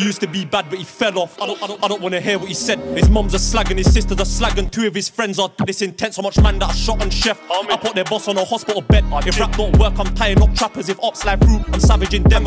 He used to be bad, but he fell off. I don't, I don't, I don't wanna hear what he said. His mom's a slag, and his sisters a slag, and Two of his friends are this intense. So much man that I shot on chef. I put their boss on a hospital bed. If rap don't work, I'm tying up trappers. If ops slide through, I'm savaging them.